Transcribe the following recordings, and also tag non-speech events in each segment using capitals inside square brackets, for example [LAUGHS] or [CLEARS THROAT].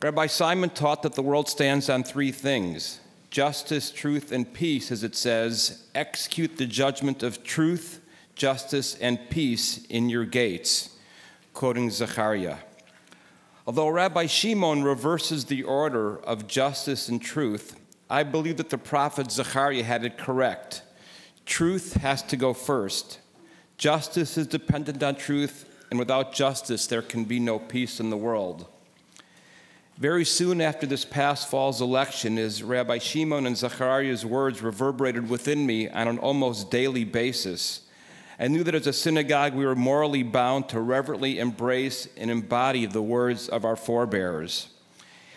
Rabbi Simon taught that the world stands on three things justice, truth, and peace, as it says, execute the judgment of truth, justice, and peace in your gates, quoting Zechariah. Although Rabbi Shimon reverses the order of justice and truth, I believe that the prophet Zechariah had it correct. Truth has to go first. Justice is dependent on truth, and without justice, there can be no peace in the world. Very soon after this past fall's election, as Rabbi Shimon and Zechariah's words reverberated within me on an almost daily basis, I knew that as a synagogue we were morally bound to reverently embrace and embody the words of our forebears.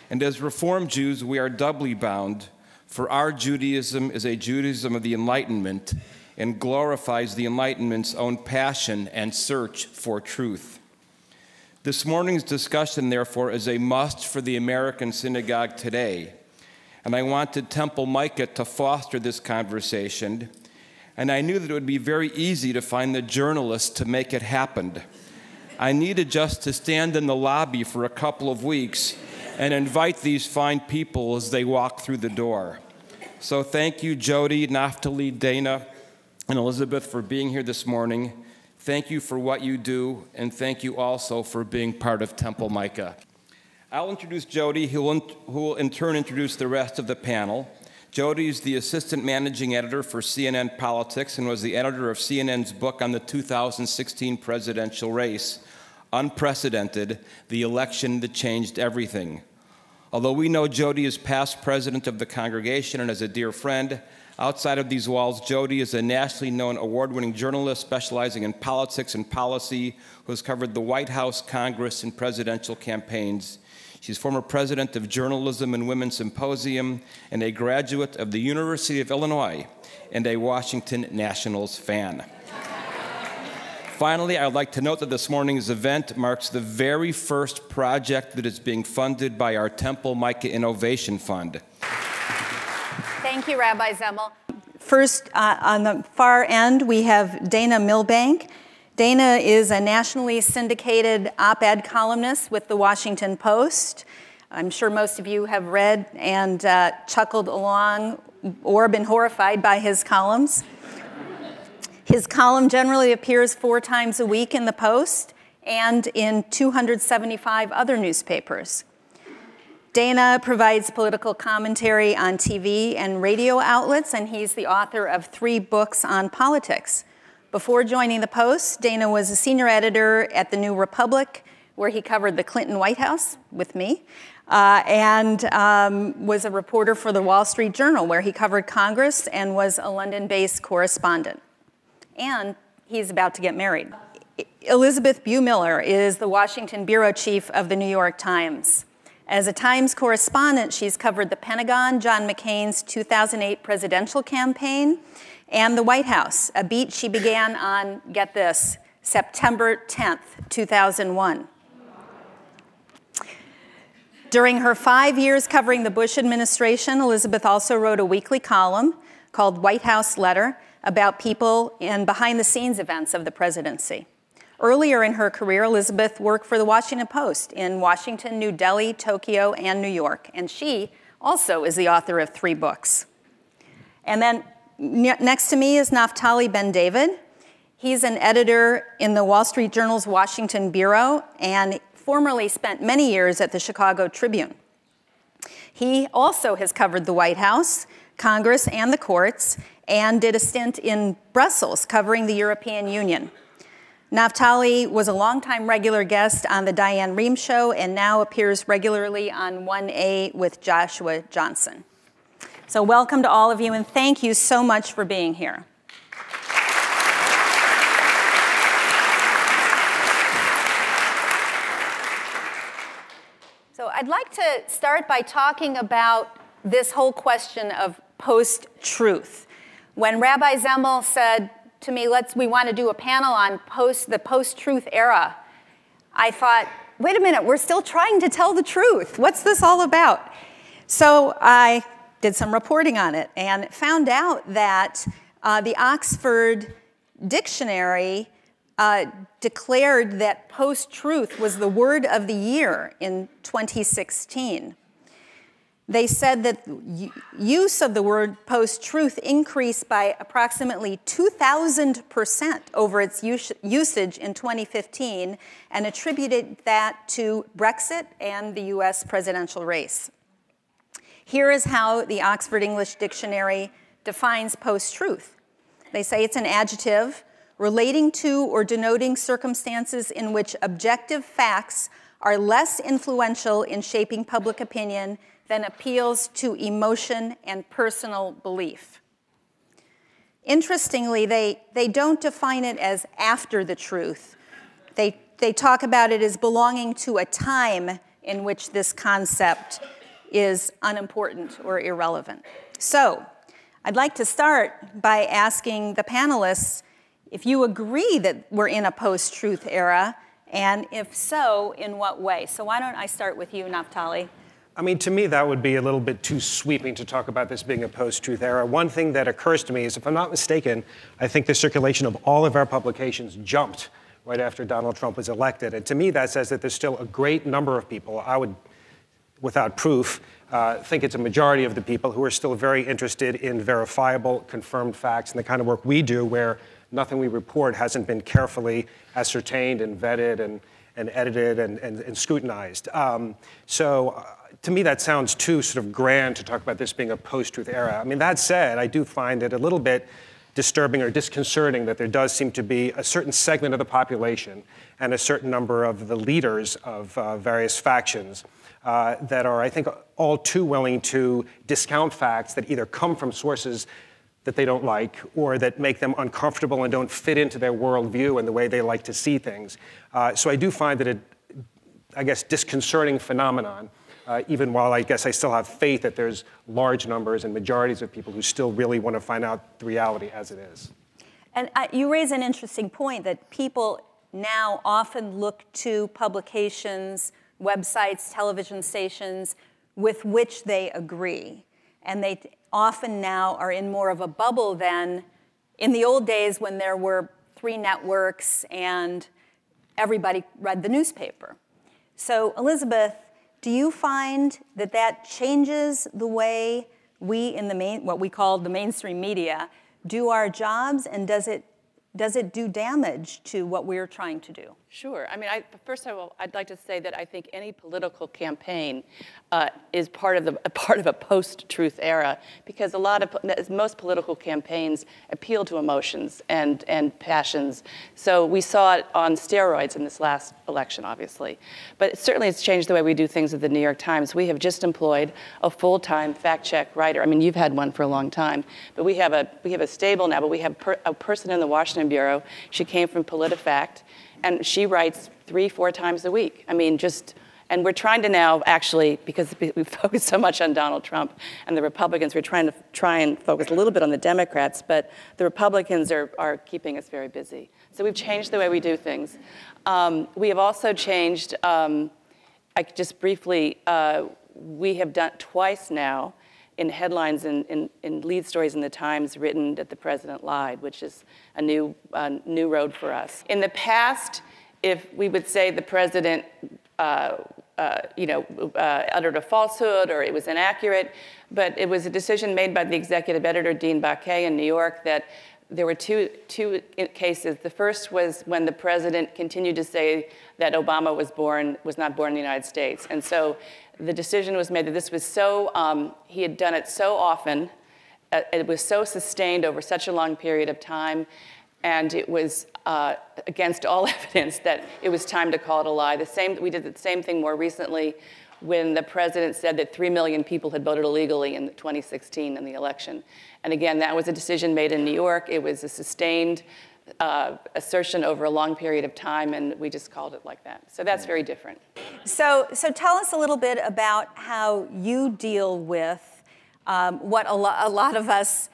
And as Reformed Jews, we are doubly bound, for our Judaism is a Judaism of the Enlightenment and glorifies the Enlightenment's own passion and search for truth. This morning's discussion, therefore, is a must for the American synagogue today. And I wanted Temple Micah to foster this conversation. And I knew that it would be very easy to find the journalists to make it happen. I needed just to stand in the lobby for a couple of weeks and invite these fine people as they walk through the door. So thank you, Jodi, Naftali, Dana, and Elisabeth, for being here this morning. Thank you for what you do, and thank you also for being part of Temple Micah. I'll introduce Jodi, who will, who will in turn introduce the rest of the panel. Jodi is the assistant managing editor for CNN Politics and was the editor of CNN's book on the 2016 presidential race, Unprecedented The Election That Changed Everything. Although we know Jodi is past president of the congregation and is a dear friend, Outside of these walls, Jodi is a nationally known award winning journalist specializing in politics and policy who has covered the White House, Congress, and presidential campaigns. She's former president of Journalism and Women's Symposium and a graduate of the University of Illinois and a Washington Nationals fan. Finally, I would like to note that this morning's event marks the very first project that is being funded by our Temple Micah Innovation Fund. Thank you, Rabbi Zemel. First, uh, on the far end, we have Dana Milbank. Dana is a nationally syndicated op ed columnist with the Washington Post. I'm sure most of you have read and uh, chuckled along or been horrified by his columns. His column generally appears four times a week in the Post and in 275 other newspapers. Dana provides political commentary on TV and radio outlets, and he's the author of three books on politics. Before joining the Post, Dana was a senior editor at the New Republic, where he covered the Clinton White House with me, uh, and um, was a reporter for the Wall Street Journal, where he covered Congress and was a London based correspondent. And he's about to get married. Elisabeth Bumiller is the Washington bureau chief of the New York Times. As a Times correspondent, she's covered the Pentagon, John McCain's 2008 presidential campaign, and the White House, a beat she began on, get this, September 10th, 2001. During her five years covering the Bush administration, Elisabeth also wrote a weekly column called White House Letter about people and behind the scenes events of the presidency. Earlier in her career, Elisabeth worked for the Washington Post in Washington, New Delhi, Tokyo, and New York, and she also is the author of three books. And then next to me is Naftali Bendavid. He's an editor in the Wall Street Journal's Washington Bureau and formerly spent many years at the Chicago Tribune. He also has covered the White House, Congress, and the courts, and did a stint in Brussels covering the European Union. Naftali was a longtime regular guest on the Diane Rehm Show and now appears regularly on 1A with Joshua Johnson. So, welcome to all of you, and thank you so much for being here. So, I'd like to start by talking about this whole question of post truth. When Rabbi Zemel said, to me, let's, we want to do a panel on post, the post-truth era. I thought, wait a minute, we're still trying to tell the truth. What's this all about? So I did some reporting on it and found out that uh, the Oxford Dictionary uh, declared that post truth was the word of the year in 2016. They said that use of the word post truth increased by approximately 2,000% over its usage in 2015 and attributed that to Brexit and the US presidential race. Here is how the Oxford English Dictionary defines post truth they say it's an adjective relating to or denoting circumstances in which objective facts are less influential in shaping public opinion than appeals to emotion and personal belief. Interestingly, they, they don't define it as after the truth. They, they talk about it as belonging to a time in which this concept is unimportant or irrelevant. So, I'd like to start by asking the panelists if you agree that we're in a post truth era, and if so, in what way? So, why don't I start with you, Naftali? I mean, to me, that would be a little bit too sweeping to talk about this being a post truth era. One thing that occurs to me is, if I'm not mistaken, I think the circulation of all of our publications jumped right after Donald Trump was elected. And to me, that says that there's still a great number of people, I would, without proof, uh, think it's a majority of the people who are still very interested in verifiable, confirmed facts and the kind of work we do where nothing we report hasn't been carefully ascertained and vetted and, and edited and, and, and scrutinized. Um, so to me, that sounds too sort of grand to talk about this being a post-truth era. I mean, that said, I do find it a little bit disturbing or disconcerting that there does seem to be a certain segment of the population and a certain number of the leaders of uh, various factions uh, that are, I think, all too willing to discount facts that either come from sources that they don't like or that make them uncomfortable and don't fit into their worldview and the way they like to see things. Uh, so I do find that it, I guess, disconcerting phenomenon. Uh, even while I guess I still have faith that there's large numbers and majorities of people who still really want to find out the reality as it is. And uh, you raise an interesting point that people now often look to publications websites, television stations with which they agree. And they often now are in more of a bubble than in the old days when there were three networks and everybody read the newspaper. So, Elisabeth, do you find that that changes the way we in the main, what we call the mainstream media, do our jobs, and does it, does it do damage to what we're trying to do? Sure. I mean, I, first of all, I'd like to say that I think any political campaign uh, is part of the part of a post-truth era because a lot of most political campaigns appeal to emotions and and passions. So we saw it on steroids in this last election, obviously, but certainly it's changed the way we do things at the New York Times. We have just employed a full-time fact-check writer. I mean, you've had one for a long time, but we have a we have a stable now. But we have per, a person in the Washington bureau. She came from PolitiFact and she writes three, four times a week. I mean, just, and we're trying to now actually, because [LAUGHS] we focus so much on Donald Trump and the Republicans, we're trying to try and focus a little bit on the Democrats, but the Republicans are, are keeping us very busy. So we've changed the way we do things. Um, we have also changed, um, I just briefly, uh, we have done twice now in headlines and in, in, lead stories in the Times written that the president lied, which is a new, uh, new road for us. In the past, if we would say the president uh, uh, you know, uh, uttered a falsehood or it was inaccurate, but it was a decision made by the executive editor, Dean Baquet in New York, that there were two, two cases. The first was when the president continued to say that Obama was born, was not born in the United States. And so the decision was made that this was so, um, he had done it so often, uh, it was so sustained over such a long period of time, and it was uh, against all [LAUGHS] evidence that it was time to call it a lie. The same, we did the same thing more recently when the president said that 3 million people had voted illegally in 2016 in the election. And again, that was a decision made in New York. It was a sustained uh, assertion over a long period of time, and we just called it like that. So that's very different. So, so tell us a little bit about how you deal with um, what a, lo- a, lot of us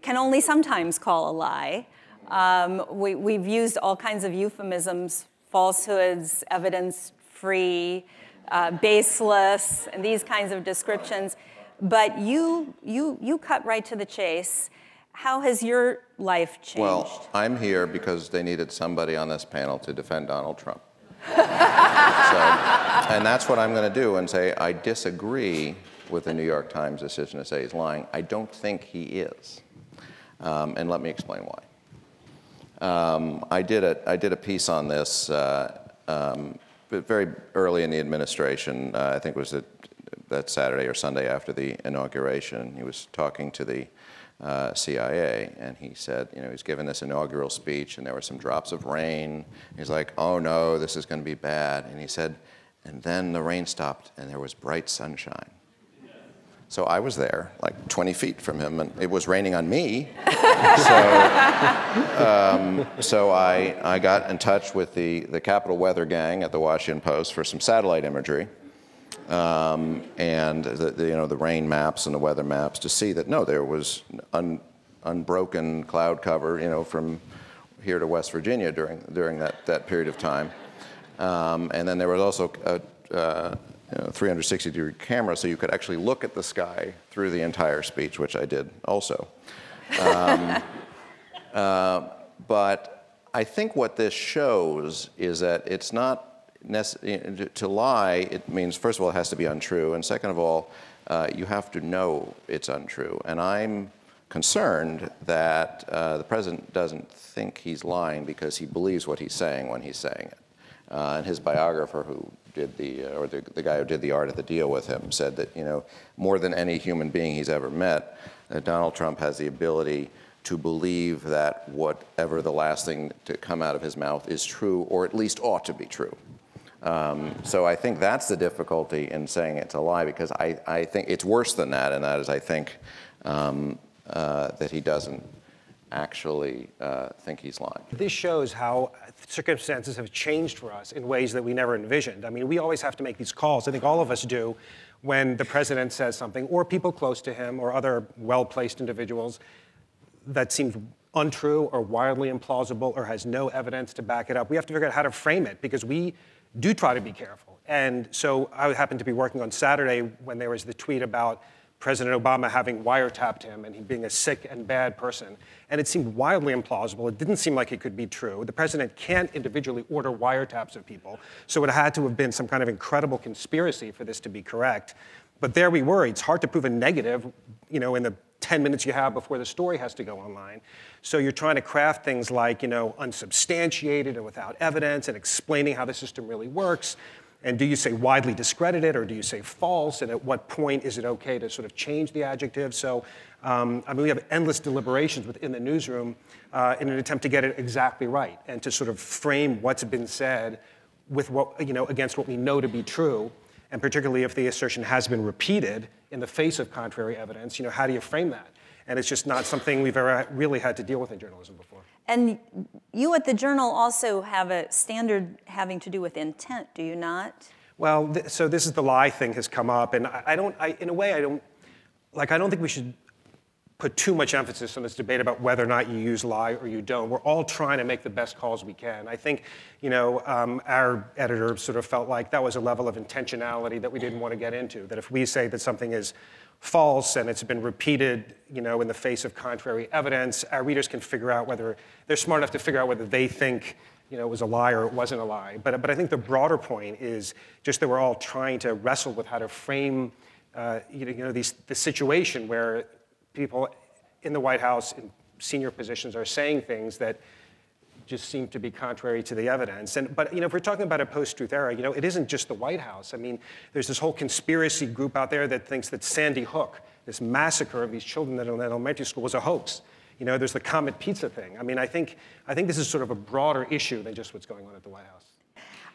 can only sometimes call a lie. Um, we, we've used all kinds of euphemisms, falsehoods, evidence free, uh, baseless, and these kinds of descriptions. But you, you, you cut right to the chase How has your life changed? Well, I'm here because they needed somebody on this panel to defend Donald Trump. [LAUGHS] so, and that's what I'm going to do and say I disagree with the New York Times decision to say he's lying. I don't think he is. Um, and let me explain why. Um, I, did a, I did a piece on this uh, um, very early in the administration. Uh, I think it was that Saturday or Sunday after the inauguration. He was talking to the uh, CIA, and he said, you know, he's given this inaugural speech, and there were some drops of rain. He's like, oh no, this is going to be bad. And he said, and then the rain stopped, and there was bright sunshine. So I was there, like 20 feet from him, and it was raining on me. [LAUGHS] so um, so I, I got in touch with the, the Capitol Weather Gang at the Washington Post for some satellite imagery um, and the, the, you know, the rain maps and the weather maps to see that, no, there was un, unbroken cloud cover you know, from here to West Virginia during, during that, that period of time. Um, and then there was also a, uh, you know, 360 degree camera so you could actually look at the sky through the entire speech, which I did also. Um, [LAUGHS] uh, but I think what this shows is that it's not to lie, it means, first of all, it has to be untrue, and second of all, uh, you have to know it's untrue. And I'm concerned that uh, the president doesn't think he's lying because he believes what he's saying when he's saying it. Uh, and his biographer, who did the, uh, or the, the guy who did the art of the deal with him, said that, you know, more than any human being he's ever met, Donald Trump has the ability to believe that whatever the last thing to come out of his mouth is true, or at least ought to be true. Um, so I think that's the difficulty in saying it's a lie because I, I think it's worse than that, and that is I think um, uh, that he doesn't actually uh, think he's lying. This shows how circumstances have changed for us in ways that we never envisioned. I mean, we always have to make these calls. I think all of us do when the president says something, or people close to him, or other well placed individuals that seems untrue or wildly implausible or has no evidence to back it up. We have to figure out how to frame it because we do try to be careful. And so I happened to be working on Saturday when there was the tweet about President Obama having wiretapped him and he being a sick and bad person. And it seemed wildly implausible. It didn't seem like it could be true. The president can't individually order wiretaps of people. So it had to have been some kind of incredible conspiracy for this to be correct. But there we were. It's hard to prove a negative, you know, in the 10 minutes you have before the story has to go online. So you're trying to craft things like, you know, unsubstantiated and without evidence and explaining how the system really works. And do you say widely discredited or do you say false? And at what point is it okay to sort of change the adjective? So, um, I mean, we have endless deliberations within the newsroom uh, in an attempt to get it exactly right and to sort of frame what's been said with what, you know, against what we know to be true. And particularly if the assertion has been repeated in the face of contrary evidence, you know, how do you frame that? And it's just not something we've ever really had to deal with in journalism before. And you at the Journal also have a standard having to do with intent, do you not? Well, th- so this is the lie thing has come up, and I, I don't, I, in a way, I don't, like, I don't think we should put too much emphasis on this debate about whether or not you use lie or you don't. We're all trying to make the best calls we can. I think, you know, um, our editor sort of felt like that was a level of intentionality that we didn't want to get into. That if we say that something is false and it's been repeated, you know, in the face of contrary evidence, our readers can figure out whether they're smart enough to figure out whether they think, you know, it was a lie or it wasn't a lie. But, but I think the broader point is just that we're all trying to wrestle with how to frame, uh, you know, you know these, the situation where people in the White House in senior positions are saying things that just seem to be contrary to the evidence. And, but you know, if we're talking about a post-truth era, you know, it isn't just the White House. I mean, there's this whole conspiracy group out there that thinks that Sandy Hook, this massacre of these children in elementary school, was a hoax. You know, there's the Comet Pizza thing. I mean, I think, I think this is sort of a broader issue than just what's going on at the White House.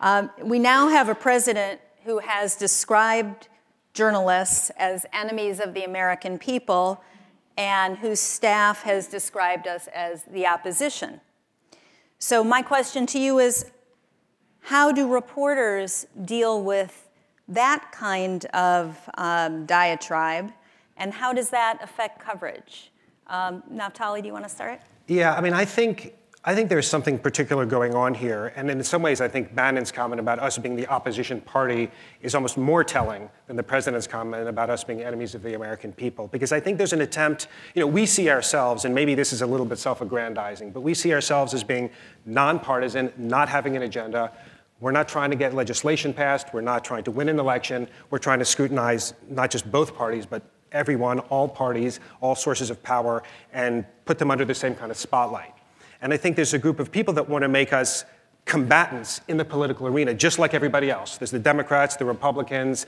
Um, we now have a president who has described journalists as enemies of the American people and whose staff has described us as the opposition. So, my question to you is how do reporters deal with that kind of um, diatribe, and how does that affect coverage? Um, Naftali, do you want to start? Yeah, I mean, I think I think there's something particular going on here. And in some ways, I think Bannon's comment about us being the opposition party is almost more telling than the president's comment about us being enemies of the American people. Because I think there's an attempt, you know, we see ourselves, and maybe this is a little bit self aggrandizing, but we see ourselves as being nonpartisan, not having an agenda. We're not trying to get legislation passed. We're not trying to win an election. We're trying to scrutinize not just both parties, but everyone, all parties, all sources of power, and put them under the same kind of spotlight. And I think there's a group of people that want to make us combatants in the political arena, just like everybody else. There's the Democrats, the Republicans,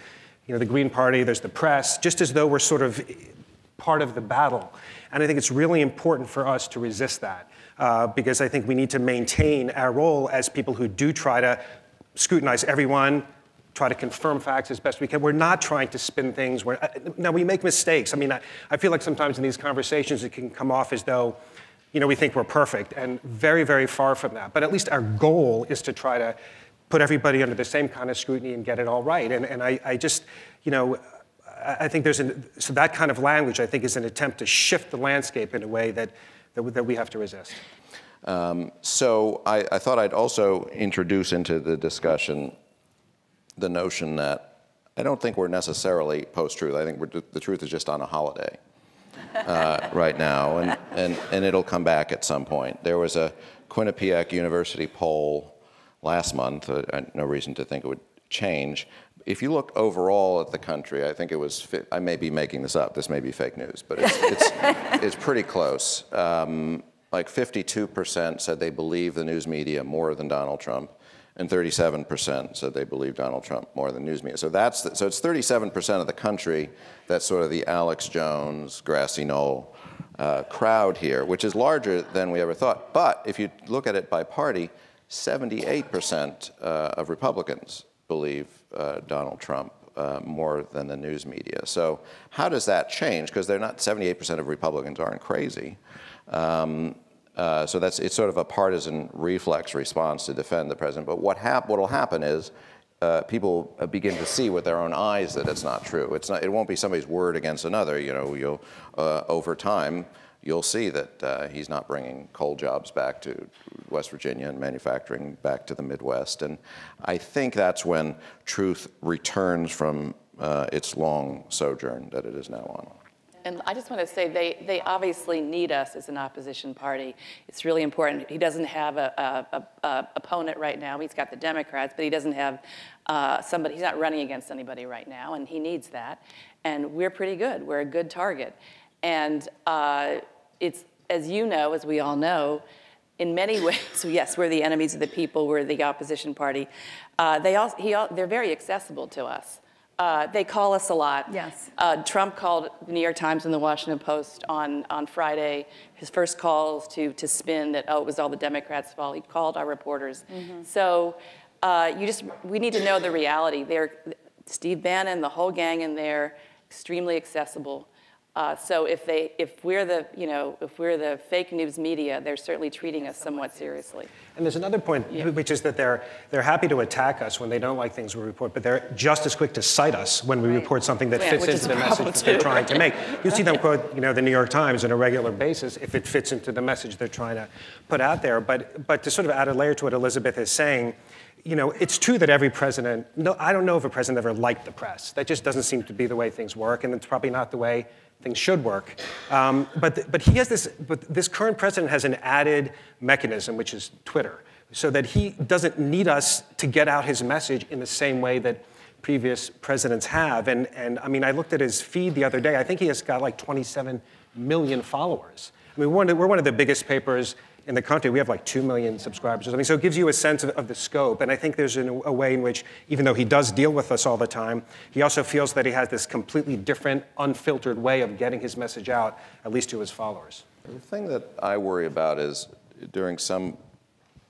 you know, the Green Party, there's the press, just as though we're sort of part of the battle. And I think it's really important for us to resist that. Uh, because I think we need to maintain our role as people who do try to scrutinize everyone, try to confirm facts as best we can. We're not trying to spin things. Where, uh, now, we make mistakes. I mean, I, I feel like sometimes in these conversations it can come off as though you know, we think we're perfect, and very, very far from that. But at least our goal is to try to put everybody under the same kind of scrutiny and get it all right. And, and I, I just, you know, I think there's an, so that kind of language, I think, is an attempt to shift the landscape in a way that, that, that we have to resist. Um, so I, I, thought I'd also introduce into the discussion the notion that I don't think we're necessarily post-truth. I think the truth is just on a holiday uh, right now, and, and, and it'll come back at some point. There was a Quinnipiac University poll last month, uh, no reason to think it would change. If you look overall at the country, I think it was, I may be making this up, this may be fake news, but it's, it's, [LAUGHS] it's pretty close. Um, like 52% said they believe the news media more than Donald Trump and 37% said they believe Donald Trump more than news media. So that's the, so it's 37% of the country that's sort of the Alex Jones, grassy knoll uh, crowd here, which is larger than we ever thought. But if you look at it by party, 78% uh, of Republicans believe uh, Donald Trump uh, more than the news media. So how does that change? Because they're not 78% of Republicans aren't crazy. Um, uh, so that's it's sort of a partisan reflex response to defend the president. But what hap- what will happen is uh, people uh, begin to see with their own eyes that it's not true. It's not. It won't be somebody's word against another. You know, you'll uh, over time you'll see that uh, he's not bringing coal jobs back to West Virginia and manufacturing back to the Midwest. And I think that's when truth returns from its long sojourn that it is now on. And I just want to say they, they obviously need us as an opposition party. It's really important. He doesn't have a, a, a, opponent right now. He's got the Democrats, but he doesn't have uh, somebody. He's not running against anybody right now, and he needs that. And we're pretty good. We're a good target. And uh, it's as you know, as we all know, in many [LAUGHS] ways. So yes, we're the enemies of the people. We're the opposition party. Uh, they all, he, all, they're very accessible to us. Uh, they call us a lot. Yes. Uh, Trump called the New York Times and the Washington Post on, on Friday. His first calls to, to spin that, oh, it was all the Democrats' fault. He called our reporters. Mm-hmm. So uh, you just, we need to know the reality. They're, Steve Bannon, the whole gang in there, extremely accessible. Uh, so if they, if we're the, you know, if we're the fake news media, they're certainly treating us somewhat seriously. And there's another point, yeah. which is that they're they're happy to attack us when they don't like things we report, but they're just as quick to cite us when we right. report something that yeah, fits into the message that they're trying to make. You see them [LAUGHS] quote, you know, the New York Times on a regular basis if it fits into the message they're trying to put out there. But but to sort of add a layer to what Elisabeth is saying you know, it's true that every president, no, I don't know if a president ever liked the press. That just doesn't seem to be the way things work, and it's probably not the way things should work. Um, but, but he has this, but this current president has an added mechanism, which is Twitter, so that he doesn't need us to get out his message in the same way that previous presidents have. And, and I mean, I looked at his feed the other day. I think he has got like 27 million followers. I mean, we're one of, we're one of the biggest papers in the country, we have like 2 million subscribers or something. So it gives you a sense of, of the scope. And I think there's an, a way in which, even though he does deal with us all the time, he also feels that he has this completely different, unfiltered way of getting his message out, at least to his followers. The thing that I worry about is during some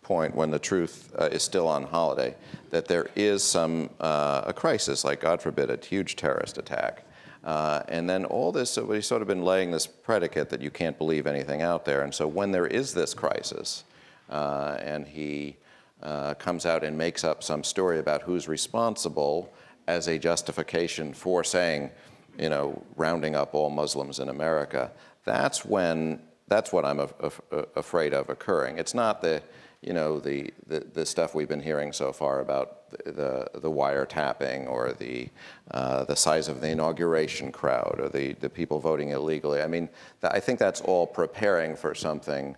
point when the truth uh, is still on holiday, that there is some, uh, a crisis, like God forbid, a huge terrorist attack. Uh, and then all this, so we've sort of been laying this predicate that you can't believe anything out there. And so when there is this crisis, uh, and he uh, comes out and makes up some story about who's responsible as a justification for saying, you know, rounding up all Muslims in America, that's when that's what I'm af- af- afraid of occurring. It's not the, you know, the, the, the stuff we've been hearing so far about the, the, wiretapping or the, uh, the size of the inauguration crowd or the, the people voting illegally. I mean, th- I think that's all preparing for something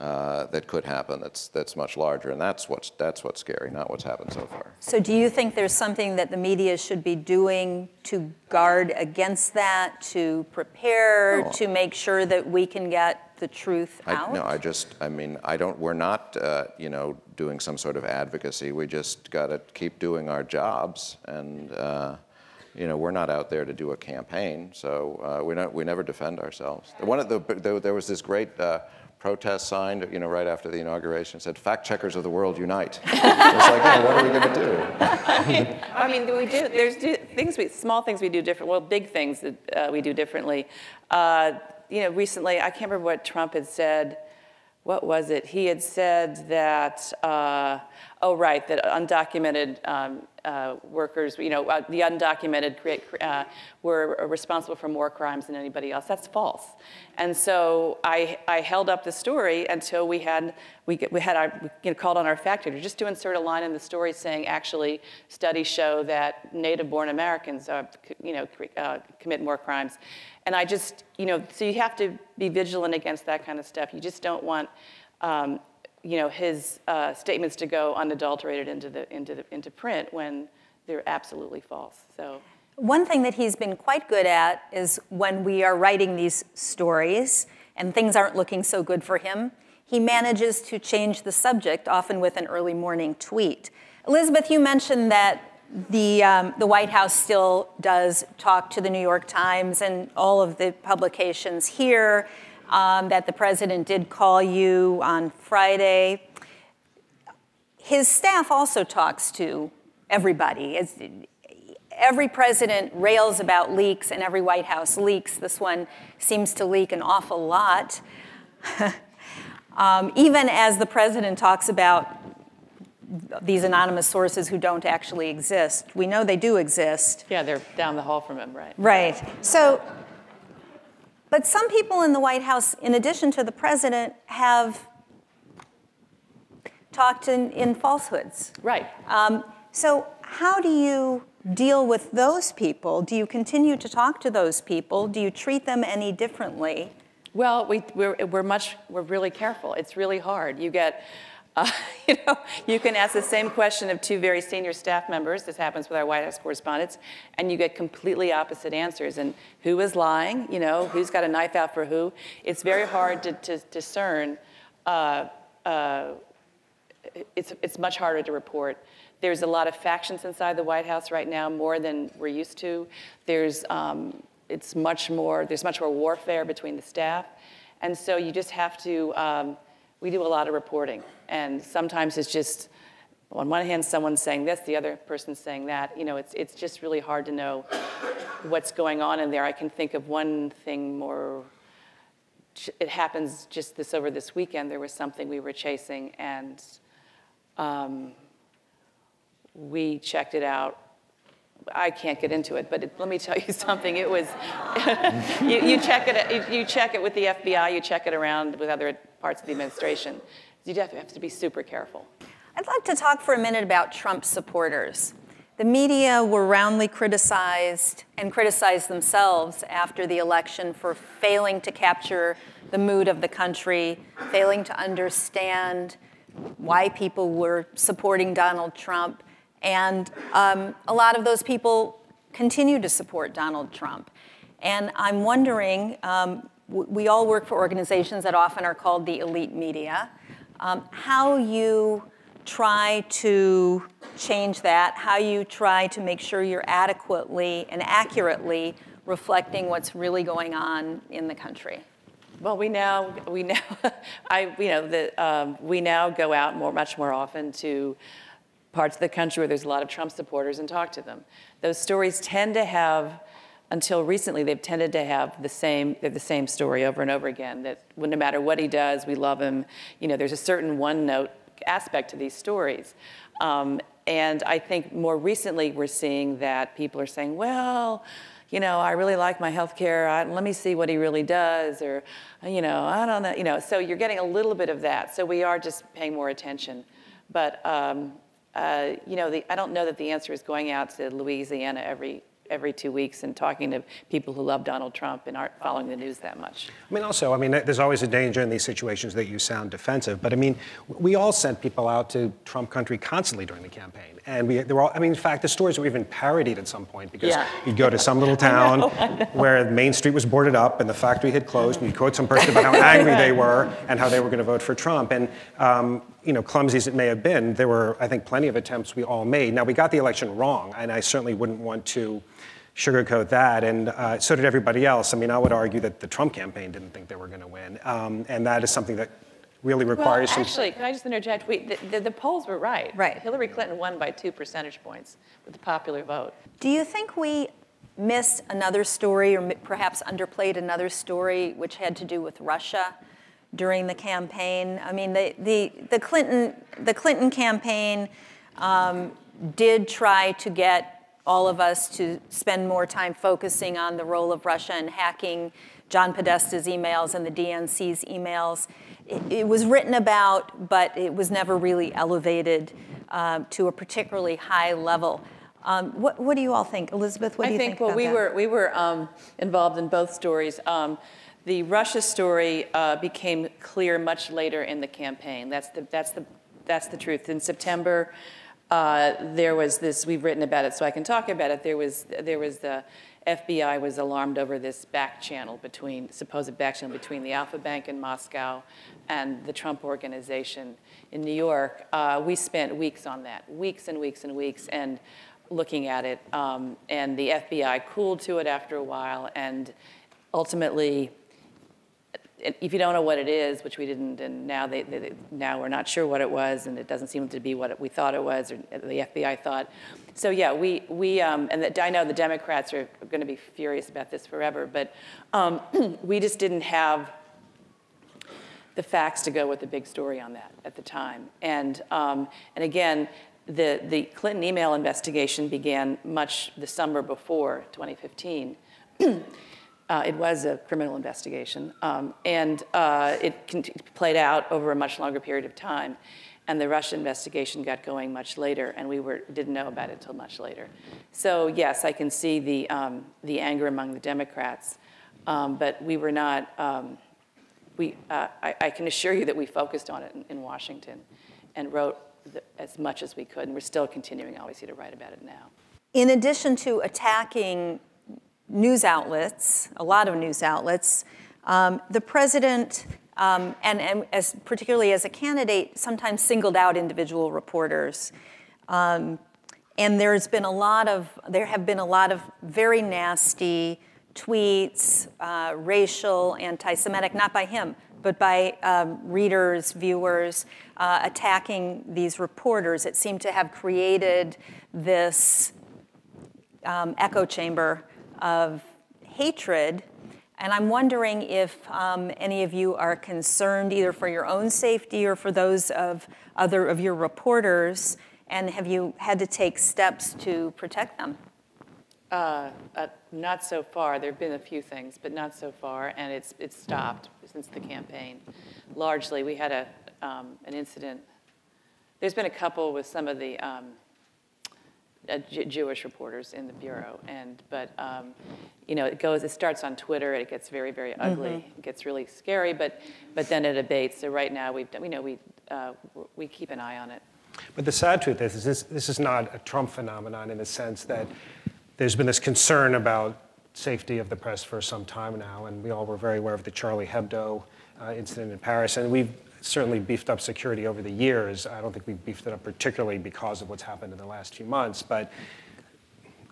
uh, that could happen that's, that's much larger. And that's what's, that's what's scary, not what's happened so far. So, do you think there's something that the media should be doing to guard against that, to prepare, to make sure that we can get the truth I, out? no, I just, I mean, I don't, we're not, uh, you know, doing some sort of advocacy. We just got to keep doing our jobs. And, uh, you know, we're not out there to do a campaign. So uh, we, don't, we never defend ourselves. One of the, there, there was this great uh, protest sign, you know, right after the inauguration said, fact checkers of the world unite. [LAUGHS] it's like, yeah, what are we going to do? [LAUGHS] I mean, we do, there's do, things, we, small things we do different, well, big things that uh, we do differently. Uh, you know, recently, I can't remember what Trump had said. What was it? He had said that, uh, oh, right, that undocumented um, uh, workers, you know, uh, the undocumented create, uh, were responsible for more crimes than anybody else. That's false. And so I, I held up the story until we had, we, we had our, you know, called on our fact just to insert a line in the story saying, actually, studies show that native-born Americans, c- you know, uh, commit more crimes. And I just, you know, so you have to be vigilant against that kind of stuff. You just don't want, um, you know, his uh, statements to go unadulterated into the into the into print when they're absolutely false. So. One thing that he's been quite good at is when we are writing these stories and things aren't looking so good for him, he manages to change the subject, often with an early morning tweet. Elisabeth, you mentioned that the, um, the White House still does talk to the New York Times and all of the publications here, um, that the president did call you on Friday. His staff also talks to everybody. It's, every president rails about leaks, and every White House leaks. This one seems to leak an awful lot. [LAUGHS] um, even as the president talks about these anonymous sources who don't actually exist, we know they do exist. Yeah, they're down the hall from him, right? Right. So, but some people in the White House, in addition to the president, have talked in, in falsehoods. Right. Um, so, how do you deal with those people? Do you continue to talk to those people? Do you treat them any differently? Well, we, we're, we're much, we're really careful. It's really hard. You get, uh, [LAUGHS] you know, you can ask the same question of two very senior staff members. This happens with our White House correspondents, and you get completely opposite answers. And who is lying? You know, who's got a knife out for who? It's very hard to, to discern. Uh, uh, it's, it's much harder to report. There's a lot of factions inside the White House right now, more than we're used to. There's, um, it's much more, there's much more warfare between the staff. And so you just have to, um, we do a lot of reporting. And sometimes it's just, on one hand, someone's saying this, the other person's saying that. You know, it's, it's just really hard to know what's going on in there. I can think of one thing more it happens just this over this weekend. There was something we were chasing, and um, we checked it out. I can't get into it, but it, let me tell you [LAUGHS] something. It was [LAUGHS] you, you check it. You check it with the FBI. You check it around with other parts of the administration. You to, have to be super careful. I'd like to talk for a minute about Trump supporters. The media were roundly criticized and criticized themselves after the election for failing to capture the mood of the country, failing to understand why people were supporting Donald Trump. And um, a lot of those people continue to support Donald Trump. And I'm wondering, um, we all work for organizations that often are called the elite media. Um, how you try to change that, how you try to make sure you're adequately and accurately reflecting what's really going on in the country. Well, we now we now [LAUGHS] I you know the um, we now go out more much more often to parts of the country where there's a lot of Trump supporters and talk to them. Those stories tend to have until recently they've tended to have the same the same story over and over again that no matter what he does we love him you know there's a certain one note aspect to these stories um, and i think more recently we're seeing that people are saying well you know, I really like my health care. Let me see what he really does. Or, you know, I don't know. You know, so you're getting a little bit of that. So we are just paying more attention. But, um, uh, you know, the, I don't know that the answer is going out to Louisiana every every two weeks and talking to people who love Donald Trump and aren't following the news that much. I mean, also, I mean, there's always a danger in these situations that you sound defensive, but I mean, we all sent people out to Trump country constantly during the campaign. And we, there were all, I mean, in fact, the stories were even parodied at some point because yeah. you'd go to some little [LAUGHS] town know, where Main Street was boarded up and the factory had closed, and you'd quote some person about how [LAUGHS] angry they were and how they were going to vote for Trump. And, um, you know, clumsy as it may have been, there were, I think, plenty of attempts we all made. Now, we got the election wrong, and I certainly wouldn't want to sugarcoat that, and uh, so did everybody else. I mean, I would argue that the Trump campaign didn't think they were going to win, um, and that is something that really requires well, some. Actually, can I just interject? We, the, the, the, polls were right. Right. Hillary Clinton won by two percentage points with the popular vote. Do you think we missed another story, or perhaps underplayed another story, which had to do with Russia? During the campaign, I mean, the, the, the Clinton the Clinton campaign um, did try to get all of us to spend more time focusing on the role of Russia and hacking John Podesta's emails and the DNC's emails. It, it was written about, but it was never really elevated uh, to a particularly high level. Um, what, what, do you all think, Elisabeth? What do you think? think? well, we that? were we were um, involved in both stories. Um, the Russia story uh, became clear much later in the campaign. That's the that's the that's the truth. In September, uh, there was this, we've written about it so I can talk about it, there was, there was the FBI was alarmed over this back channel between, supposed back channel between the Alfa Bank in Moscow and the Trump organization in New York. Uh, we spent weeks on that, weeks and weeks and weeks, and looking at it. Um, and the FBI cooled to it after a while, and ultimately if you don't know what it is, which we didn't, and now they, they, now we're not sure what it was, and it doesn't seem to be what we thought it was, or the FBI thought. So yeah, we we um, and the, I know the Democrats are going to be furious about this forever, but um, [CLEARS THROAT] we just didn't have the facts to go with the big story on that at the time, and um, and again. The, the Clinton email investigation began much the summer before 2015. [CLEARS THROAT] Uh, it was a criminal investigation, um, and uh, it played out over a much longer period of time. And the Russia investigation got going much later, and we were, didn't know about it until much later. So yes, I can see the, um, the anger among the Democrats, um, but we were not, um, we, uh, I, I, can assure you that we focused on it in, in Washington and wrote the, as much as we could, and we're still continuing obviously to write about it now. In addition to attacking news outlets, a lot of news outlets, um, the president, um, and, and, as, particularly as a candidate, sometimes singled out individual reporters. Um, and there's been a lot of, there have been a lot of very nasty tweets, uh, racial, anti Semitic, not by him, but by um, readers, viewers, uh, attacking these reporters. It seemed to have created this um, echo chamber of hatred. And I'm wondering if um, any of you are concerned either for your own safety or for those of other of your reporters, and have you had to take steps to protect them? Uh, uh, not so far. There have been a few things, but not so far, and it's it's stopped since the campaign. Largely, we had a um, an incident. There's been a couple with some of the um, uh, Jewish reporters in the bureau. And but um, you know, it goes. It starts on Twitter. It gets very, very ugly. Mm-hmm. It gets really scary. But but then it abates. So right now we've we know we uh, we keep an eye on it. But the sad truth is, is this, this is not a Trump phenomenon in the sense that there's been this concern about safety of the press for some time now, and we all were very aware of the Charlie Hebdo uh, incident in Paris, and we've certainly beefed up security over the years. I don't think we beefed it up particularly because of what's happened in the last few months, but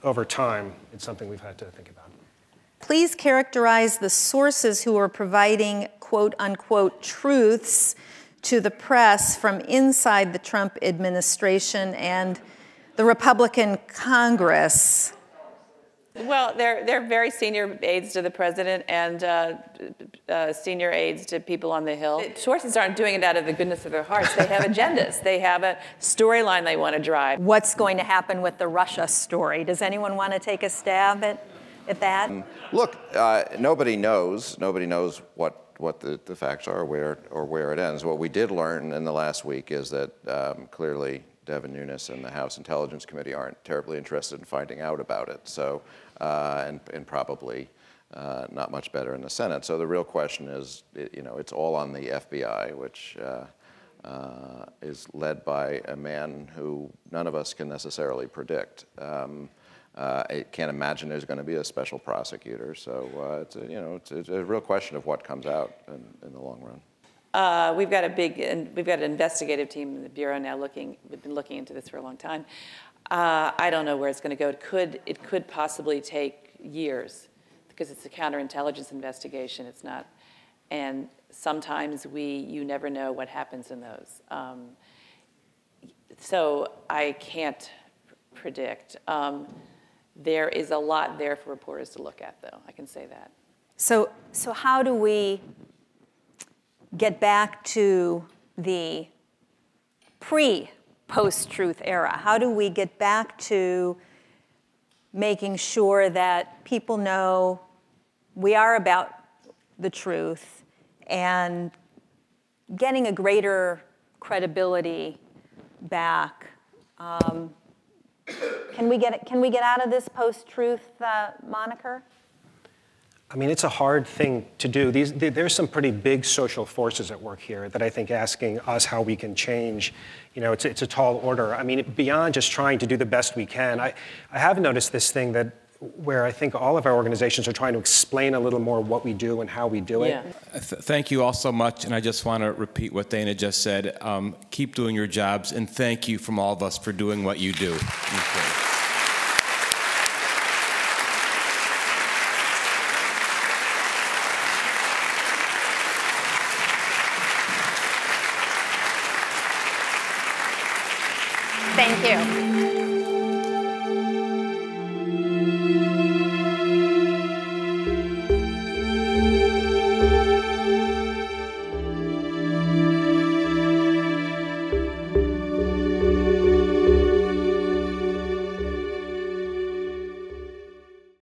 over time, it's something we've had to think about. Please characterize the sources who are providing quote unquote truths to the press from inside the Trump administration and the Republican Congress. Well, they're, they're very senior aides to the president and uh, uh, senior aides to people on the Hill. Sources aren't doing it out of the goodness of their hearts. They have agendas. They have a storyline they want to drive. What's going to happen with the Russia story? Does anyone want to take a stab at at that? Look, uh, nobody knows. Nobody knows what what the, the facts are, where or where it ends. What we did learn in the last week is that um, clearly Devin Nunes and the House Intelligence Committee aren't terribly interested in finding out about it. So, and, and probably uh, not much better in the Senate. So the real question is, you know, it's all on the FBI, which uh, uh, is led by a man who none of us can necessarily predict. Um, uh, I can't imagine there's going to be a special prosecutor. So uh, it's a, you know it's, it's, a real question of what comes out in, in the long run. Uh, we've got a big, we've got an investigative team in the bureau now looking. We've been looking into this for a long time. Uh, I don't know where it's going to go. It could, it could possibly take years because it's a counterintelligence investigation. It's not, and sometimes we, you never know what happens in those. Um, so I can't predict. Um, there is a lot there for reporters to look at, though. I can say that. So, so how do we get back to the pre post truth era? How do we get back to making sure that people know we are about the truth and getting a greater credibility back? Um, can we get can we get out of this post-truth uh, moniker? I mean, it's a hard thing to do. These, there's some pretty big social forces at work here that I think asking us how we can change, you know, it's, it's a tall order. I mean, beyond just trying to do the best we can, I, I have noticed this thing that where I think all of our organizations are trying to explain a little more what we do and how we do it. Yeah. Th- thank you all so much, and I just want to repeat what Dana just said. Um, keep doing your jobs, and thank you from all of us for doing what you do.